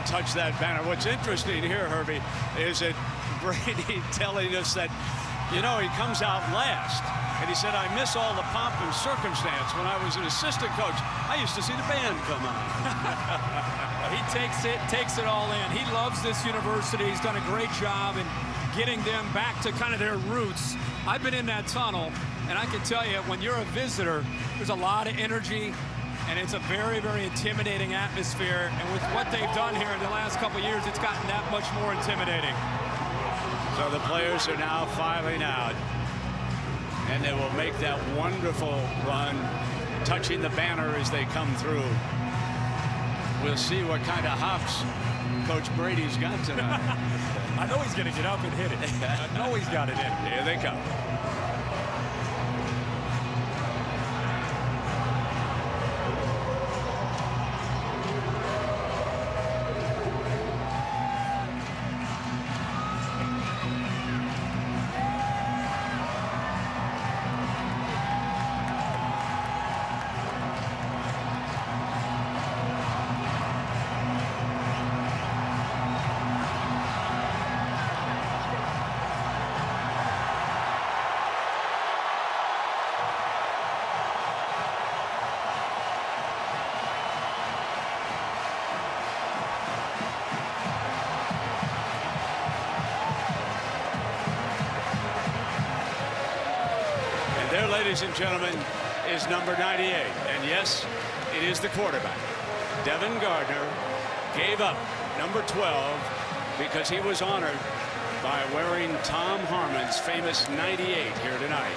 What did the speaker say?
and touch that banner. What's interesting here, Herbie, is that Brady telling us that, you know, he comes out last. And he said, I miss all the pomp and circumstance. When I was an assistant coach, I used to see the band come on. he takes it, takes it all in. He loves this university. He's done a great job in getting them back to kind of their roots. I've been in that tunnel, and I can tell you, when you're a visitor, there's a lot of energy, and it's a very, very intimidating atmosphere. And with what they've done here in the last couple years, it's gotten that much more intimidating. So the players are now filing out and they will make that wonderful run, touching the banner as they come through. We'll see what kind of hops Coach Brady's got tonight. I know he's going to get up and hit it. I know he's got it in. Here they come. Ladies and gentlemen, is number 98. And yes, it is the quarterback. Devin Gardner gave up number 12 because he was honored by wearing Tom Harmon's famous 98 here tonight.